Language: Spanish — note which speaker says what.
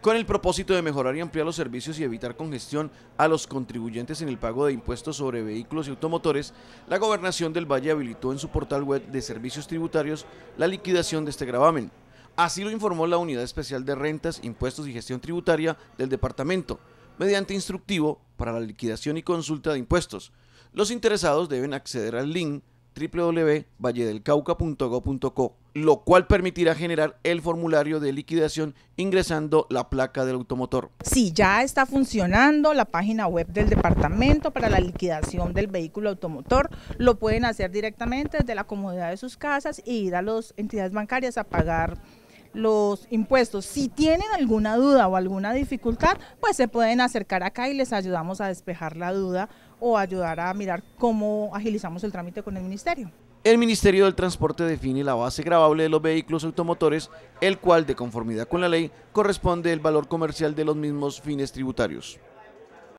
Speaker 1: Con el propósito de mejorar y ampliar los servicios y evitar congestión a los contribuyentes en el pago de impuestos sobre vehículos y automotores, la Gobernación del Valle habilitó en su portal web de servicios tributarios la liquidación de este gravamen. Así lo informó la Unidad Especial de Rentas, Impuestos y Gestión Tributaria del departamento, mediante instructivo para la liquidación y consulta de impuestos. Los interesados deben acceder al link www.valledelcauca.go.co, lo cual permitirá generar el formulario de liquidación ingresando la placa del automotor.
Speaker 2: Sí, ya está funcionando la página web del departamento para la liquidación del vehículo automotor. Lo pueden hacer directamente desde la comodidad de sus casas y ir a las entidades bancarias a pagar los impuestos. Si tienen alguna duda o alguna dificultad, pues se pueden acercar acá y les ayudamos a despejar la duda o ayudar a mirar cómo agilizamos el trámite con el ministerio.
Speaker 1: El Ministerio del Transporte define la base gravable de los vehículos automotores, el cual, de conformidad con la ley, corresponde el valor comercial de los mismos fines tributarios.